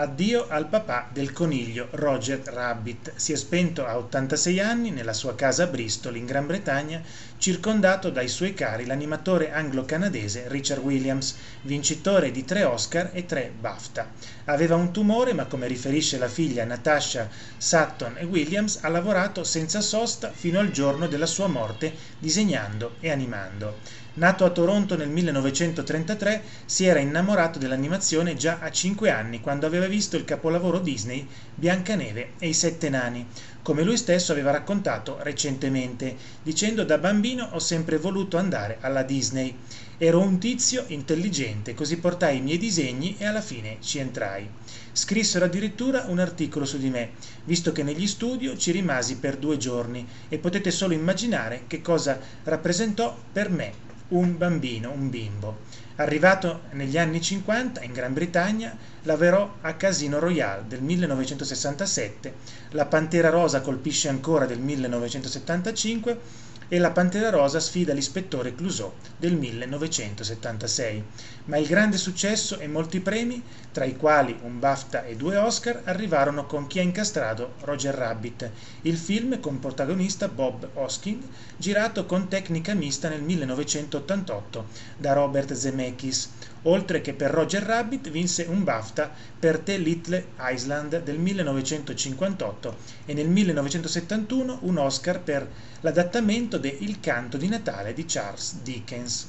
Addio al papà del coniglio Roger Rabbit. Si è spento a 86 anni nella sua casa a Bristol, in Gran Bretagna, circondato dai suoi cari l'animatore anglo-canadese Richard Williams, vincitore di tre Oscar e tre BAFTA. Aveva un tumore, ma come riferisce la figlia Natasha Sutton e Williams, ha lavorato senza sosta fino al giorno della sua morte, disegnando e animando. Nato a Toronto nel 1933, si era innamorato dell'animazione già a 5 anni, quando aveva visto il capolavoro Disney Biancaneve e i Sette Nani, come lui stesso aveva raccontato recentemente, dicendo da bambino ho sempre voluto andare alla Disney. Ero un tizio intelligente, così portai i miei disegni e alla fine ci entrai. Scrissero addirittura un articolo su di me, visto che negli studio ci rimasi per due giorni e potete solo immaginare che cosa rappresentò per me un bambino, un bimbo. Arrivato negli anni 50 in Gran Bretagna, lavorò a Casino Royale del 1967, La Pantera Rosa colpisce ancora del 1975 e La Pantera Rosa sfida l'ispettore Clouseau del 1976. Ma il grande successo e molti premi, tra i quali un BAFTA e due Oscar, arrivarono con Chi ha incastrato Roger Rabbit, il film con protagonista Bob Hoskin, girato con tecnica mista nel 1988 da Robert Zemeckis, oltre che per Roger Rabbit vinse un BAFTA per The Little Island del 1958 e nel 1971 un Oscar per l'adattamento de Il canto di Natale di Charles Dickens.